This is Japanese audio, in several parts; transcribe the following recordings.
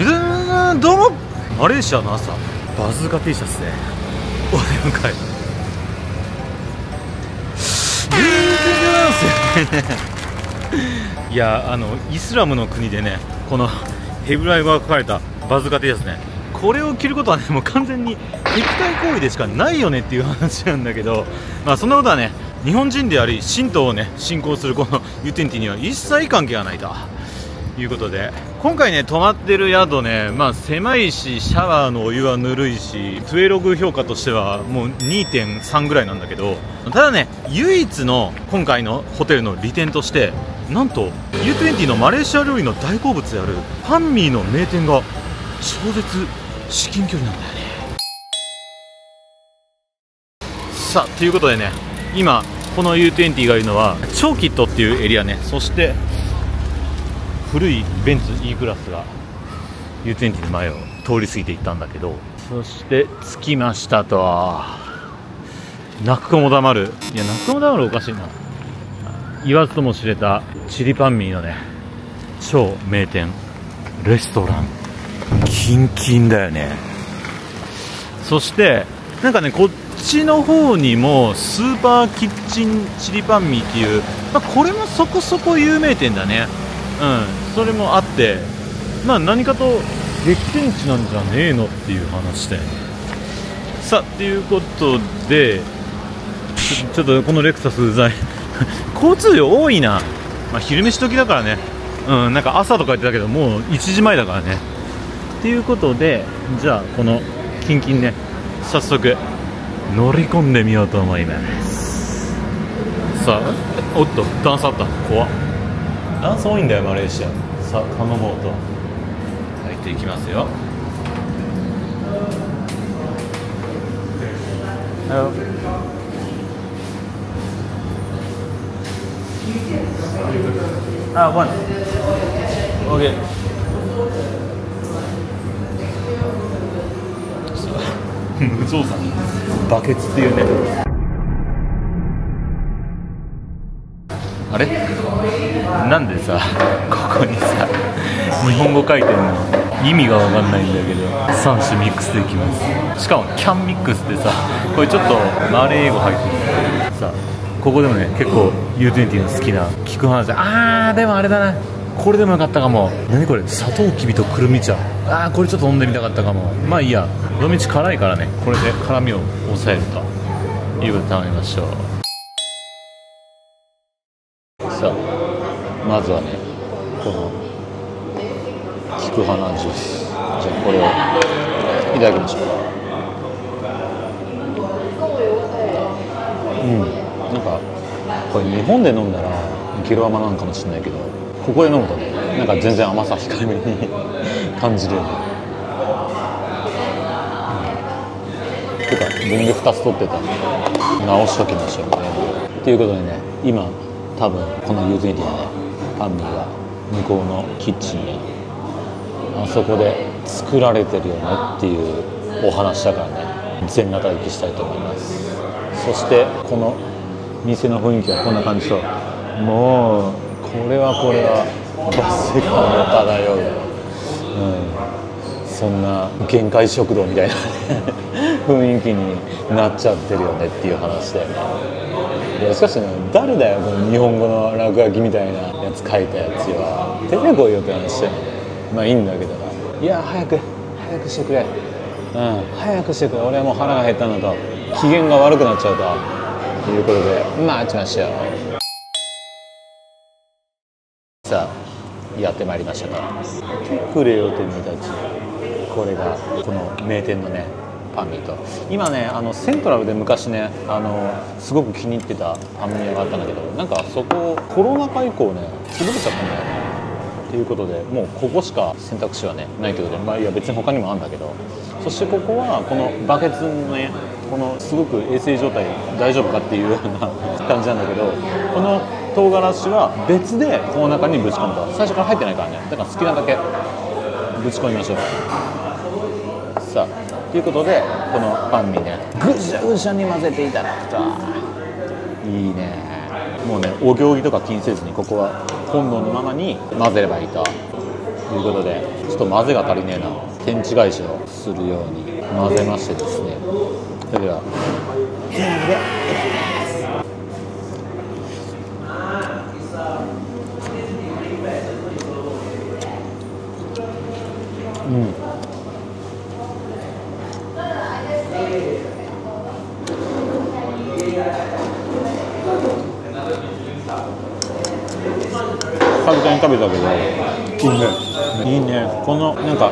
うんどうも。マレーシアの朝。バズーカ T シャツで。お出迎えなんですよねいやあのイスラムの国でねこのヘブライ語が書かれたバズーカ T シャツね。これを着ることはねもう完全に敵対行為でしかないよねっていう話なんだけどまあそんなことはね日本人であり神道をね信仰するこのユーテンティには一切関係がないということで。今回ね泊まってる宿ねまあ狭いしシャワーのお湯はぬるいしプエログ評価としてはもう2.3ぐらいなんだけど。ただね唯一の今回のホテルの利点としてなんと U20 のマレーシア料理の大好物であるパンミーの名店が超絶至近距離なんだよね。さあということでね今この U20 がいるのはチョーキットっていうエリアね。そして古いベンツ E クラスが U20 の前を通り過ぎていったんだけどそして着きましたと。泣く子も黙る。いや泣く子も黙るおかしいな。言わずとも知れたチリパンミーのね超名店レストラン。キンキンだよね。そしてなんかねこっちの方にもスーパーキッチンチリパンミーっていう、まあ、これもそこそこ有名店だね。うんそれもあってまあ何かと激戦地なんじゃねえのっていう話で。さあっていうことでちょっとこのレクサスうざい交通量多いな、まあ、昼飯時だからね。うんなんか朝とか言ってたけどもう1時前だからね。っていうことでじゃあこのキンキンね早速乗り込んでみようと思います。さあおっと段差あった。怖っ。段差多いんだよマレーシア。さあ頼もうと入っていきますよ。あ、one. Okay. 無造作にバケツっていうね。あれ？なんでさここにさ日本語書いてんの意味が分かんないんだけど3種ミックスできます。しかもキャンミックスってさこれちょっとマレー英語入ってる。さここでもね結構 U20 の好きな聞く話。あーでもあれだな。これでもよかったかも。何これ？サトウキビとくるみ茶。ああこれちょっと飲んでみたかったかも。まあいいや。どのみち辛いからね。これで辛みを抑えるということで頼みましょうさあまずはねこの菊花ジュースじゃあこれをいただきましょう。うん。なんかこれ日本で飲んだらゲロ甘なんかもしれないけどここで飲むとねなんか全然甘さ控えめに 感じるよね。てか分で2つ取ってた。直しときましょうね。ということでね今多分この U20 でねパンミーは向こうのキッチンに。あそこで作られてるよねっていうお話だからね。全裸待機したいと思います。そしてこの店の雰囲気はこんな感じと。もうこれはこれはバス感も漂う、うん、そんな限界食堂みたいなね。雰囲気になっちゃってるよねっていう話だよね。いやしかしね誰だよこの日本語の落書きみたいなやつ書いたやつは。出てこいよって話だよね。まあいいんだけど。ないや早く早くしてくれ。うん早くしてくれ。俺はもう腹が減ったのと。機嫌が悪くなっちゃうと。いうことで。待ちましょう。さあやってまいりましたが来てくれよてめえたち。これがこの名店のねパンミーと今ねあのセントラルで昔ねあのすごく気に入ってたパンミー屋があったんだけどなんかそこコロナ禍以降ね潰れちゃったんだよね。ということでもうここしか選択肢はねないけどねまあいや別に他にもあるんだけど。そしてここはこのバケツのねこのすごく衛生状態大丈夫かっていうような 感じなんだけどこの唐辛子は別でこの中にぶち込むと最初から入ってないからね。だから好きなだけぶち込みましょう。さあということでこのパンにねぐしゃぐしゃに混ぜていただくと。いいね。もうねお行儀とか気にせずにここは本能のままに混ぜればいいということでちょっと混ぜが足りねえな。天地返しをするように混ぜましてですね。それでは。うん久々に食べたけど。いいね。いいね。このなんか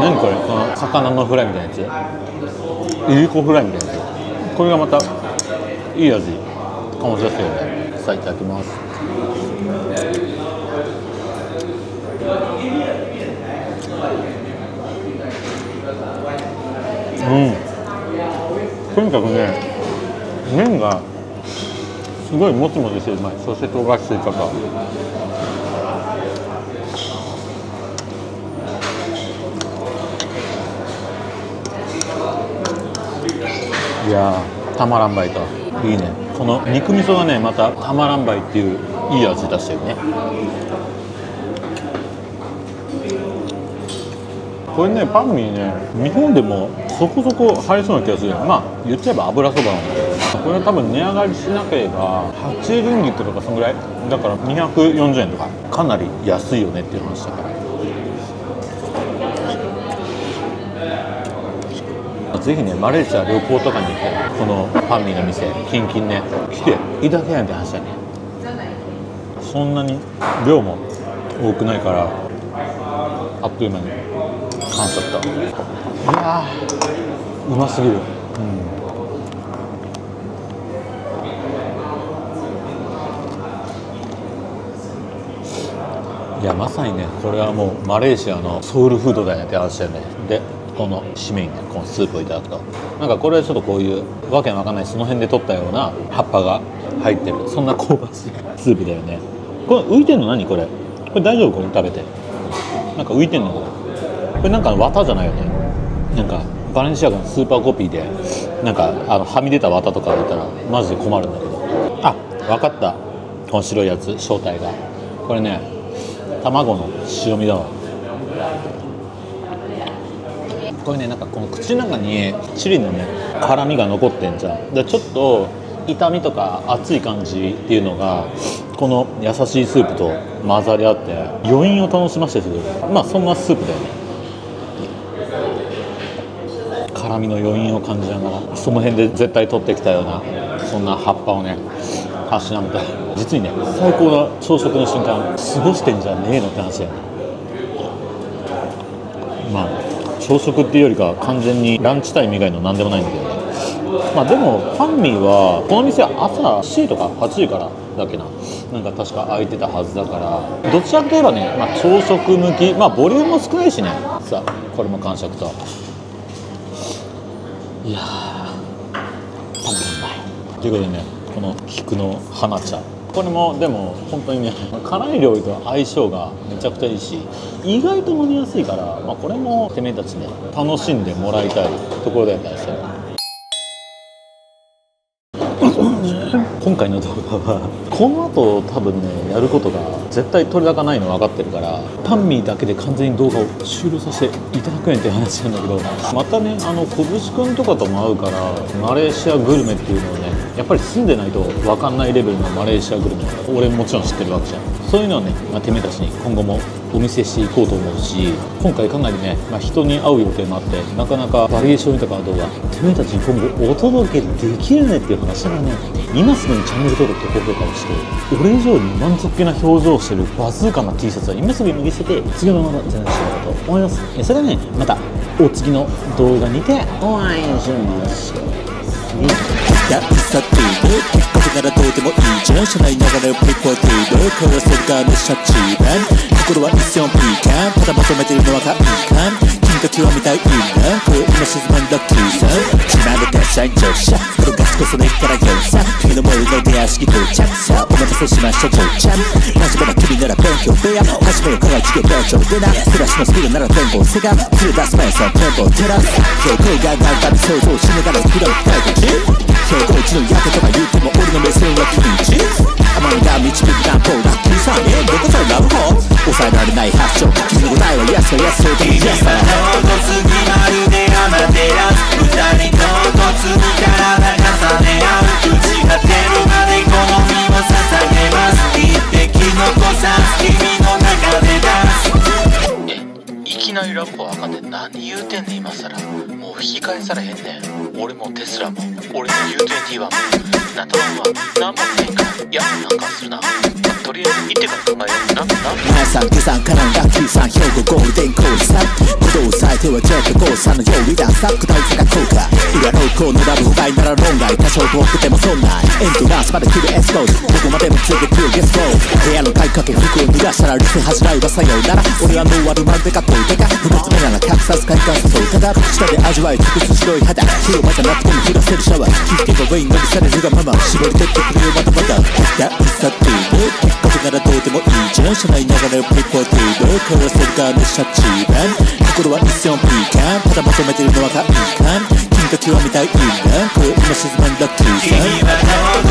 何これ？この魚のフライみたいなやつ？いりこフライみたいなやつ。これがまたいい味。醸し出すよねさあいただきます。うん。とにかくね麺がすごいもちもちしてうまい。そして唐辛子追加かいやーたまらんばいといいね。この肉味噌がねまたたまらんばいっていういい味出してるね。これねパンミーね日本でもそこそこ入りそうな気がするまあ言っちゃえば油そばなんだけど。これは多分値上がりしなければ8リンギットとかそのぐらい？だから240円とか。かなり安いよねっていう話だから。ぜひねマレーシア旅行とかに行ってこのパンミリーの店キンキンね来ていただけないって話だねそんなに量も多くないからあっという間に完食と。いやーうますぎる。うん。いやまさにねこれはもうマレーシアのソウルフードだよねって話だよね。でこの締めにこのスープをいただくとなんかこれはちょっとこういうわけわかんないその辺で取ったような葉っぱが入ってる。そんな香ばしいスープだよね。これ浮いてんの何これ？これ大丈夫？これ食べて。なんか浮いてんのこれ。これなんか綿じゃないよね。なんかバレンシアガのスーパーコピーでなんかあのはみ出た綿とかあったらマジで困るんだけど。あ分かった。この白いやつ正体が。これね卵の塩味だわ。これね。なんかこの口の中にチリのね辛みが残ってんじゃん。でちょっと痛みとか熱い感じっていうのがこの優しいスープと混ざり合って余韻を楽しませてくれる。まあそんなスープだよね。辛みの余韻を感じながらその辺で絶対取ってきたようなそんな葉っぱをねたしなむと。実にね最高な朝食の瞬間過ごしてんじゃねえのって話だよね。まあ朝食っていうよりか完全にランチタイム以外の何でもないんだけどね。まあでもパンミーはこの店朝7時とか8時からだっけな。なんか確か空いてたはずだから。どちらかといえばね、まあ、朝食向き。まあボリュームも少ないしね。さあこれも完食と。いやーたまらない。ということでねこの菊の花茶。これもでも本当にね辛い料理と相性がめちゃくちゃいいし意外と飲みやすいから、まあ、これもてめえたちね楽しんでもらいたいところだよね今回の動画はこの後多分ねやることが絶対取り高ないの分かってるからパンミーだけで完全に動画を終了させていただくねんって話なんだけどまたねあのこぶしくんとかとも会うからマレーシアグルメっていうのをねやっぱり住んでないと分かんないレベルのマレーシアグルメ俺もちろん知ってるわけじゃん。そういうのはね、まあ、てめえたちに今後もお見せしていこうと思うし今回かなりね、まあ、人に会う予定もあってなかなかバリエーション豊かな動画てめえたちに今後お届けできるねっていう話だからね今すぐにチャンネル登録と高評価をして俺以上に満足げな表情をしてるバズーカな T シャツは今すぐに見せて次のままチャレンジしようかと思います。えそれではねまたお次の動画にてお会いしましょう。ねやさてることならどうでもいい。じゃん社内流れをプリコティード交わせる側のシャチーバン心は一線ピーカンただ求めてるのは快感金が極みたいんだ今今沈まんラッキーさ。島の合算乗車転がすこそねから4さ冬の森の出屋敷到着さあお待たせしました嬢ちゃん真面目な君なら勉強部屋始めよ課外授業勉強でな暮らしのスピードなら全部せが連れ出す前さテンポ照らす標高が上がるたび想像しながら膨らむ深い土地標高一のやけとか言っても俺の目線は君んち甘みが導く乱暴ラッキーさえどこそラブホー抑えられない発想君の答えは Yes か Yes それとも Yes だ唐突にまるでアマテラス。二人唐突にラップはあかんねん何言うてんねん今さらもう引き返されへんねん俺もテスラも俺の U21 もナタロンは何もないかいやなんかする？な、とりあえず行ってから考えようなな皆さん下山からのラッキーさん兵庫ゴールデンコースさん鼓動さえてはジェットコースさんのようリーダーさ下り坂効果裏ローコーのラブホ外なら論外多少遠くてもそんなエントランスまで来る？エスコースどこまでも続けてる？ゲスト部屋かけ服を脱がしたらリセ恥じらいはさようなら俺はノーアルまるでかっこいいてか二つ目なら客さず快感誘うただ下で味わい尽くす白い肌広場じゃなくても降らせるシャワー皮膚けばウェイン乗りされるがまま絞り出てくるよまだまだダンサティーブここならどうでもいいじゃん車内流れるプリポーティーブ交わせる側のシャチーバン心は一線ピーカンただ求めてるのは快感君と極みたいんだこう今沈まんだキーさん君は唐